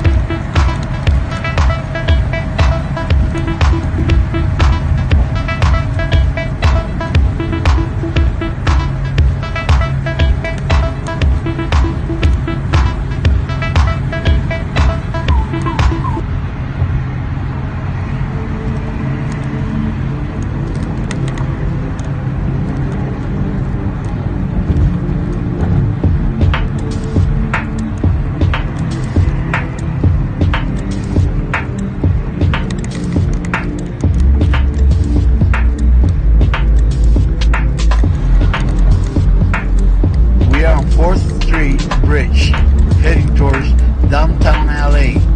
Thank you. We are on 4th Street Bridge, heading towards downtown LA.